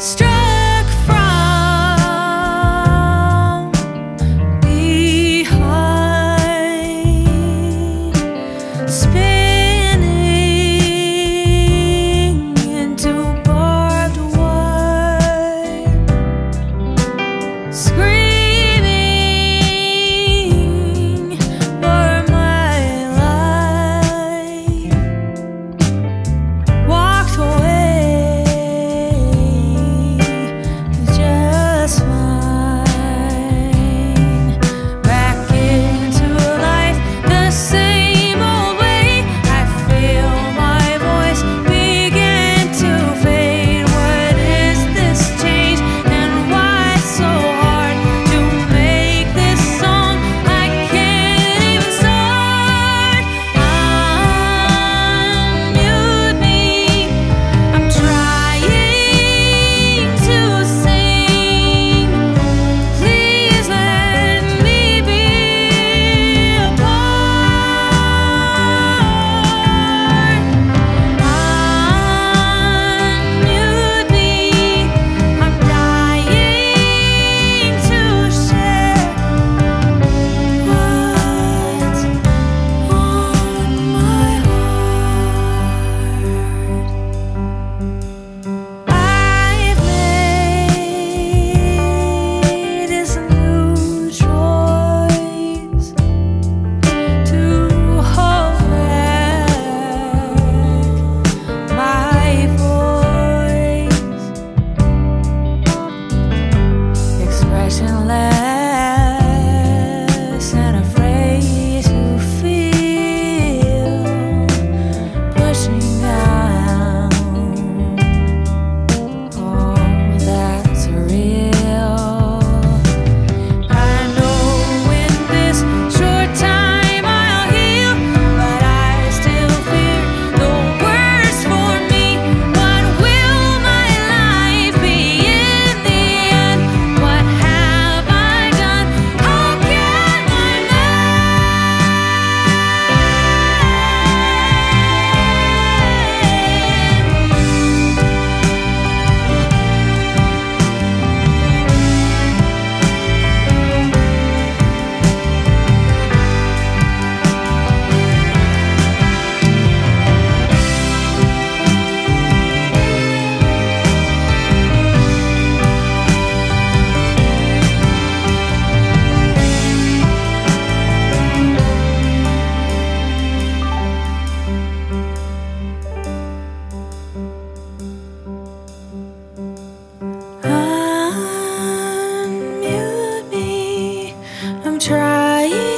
Straight trying